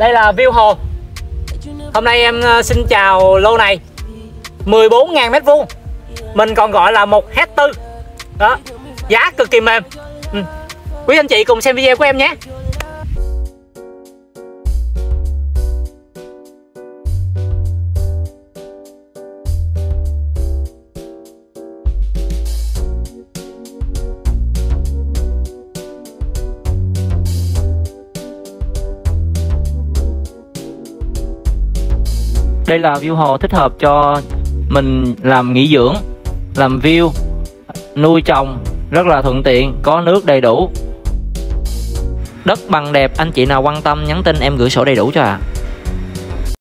Đây là view hồ. Hôm nay em ờ, xin chào lô này. 14.000 mét vuông. Mình còn gọi là một hecta Đó, Giá cực kỳ mềm. Ừ. Quý anh chị cùng xem video của em nhé. Đây là view hồ thích hợp cho mình làm nghỉ dưỡng, làm view, nuôi trồng rất là thuận tiện, có nước đầy đủ. Đất bằng đẹp, anh chị nào quan tâm nhắn tin em gửi sổ đầy đủ cho ạ. À.